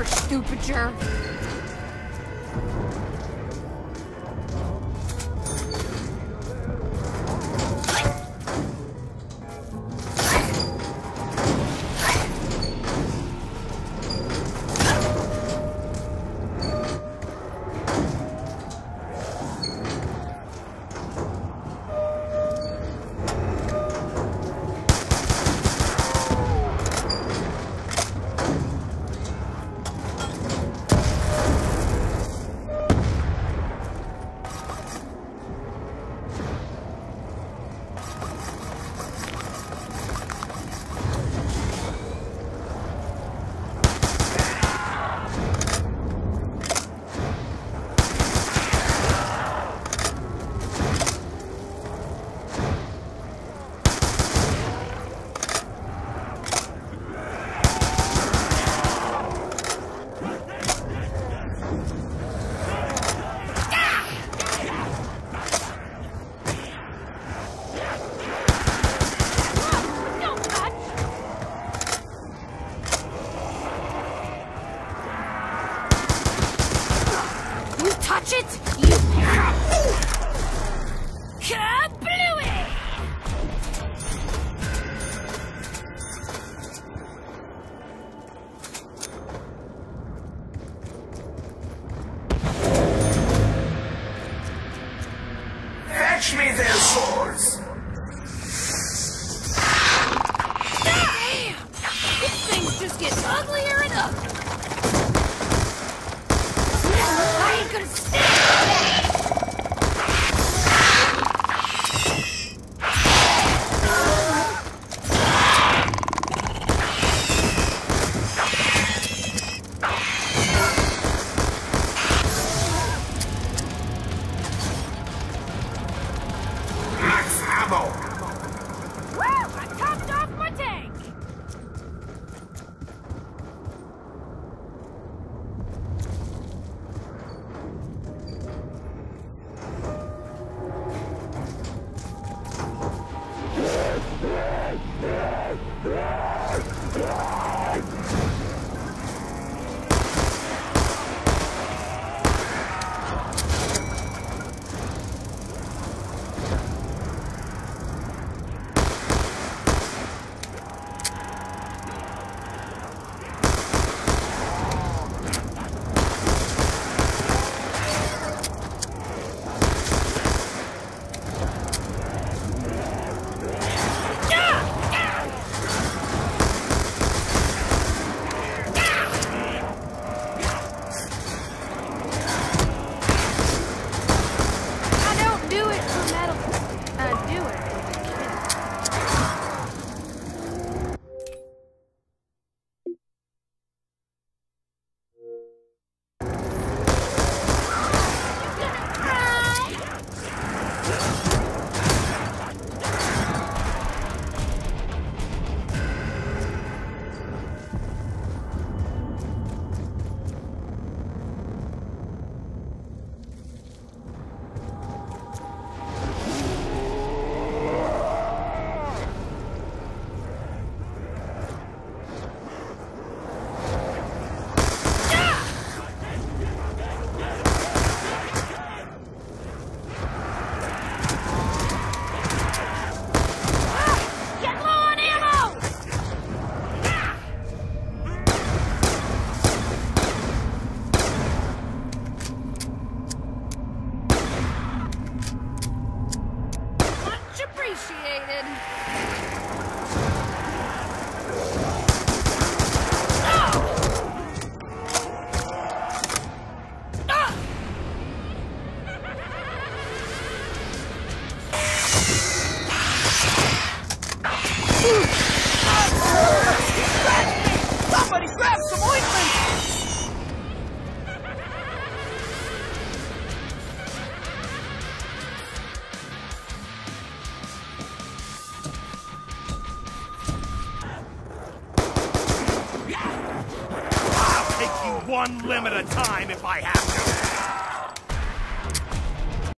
for stupid jerk. Watch it, you... Kablooey! ammo! excited. one limb at a time if I have to.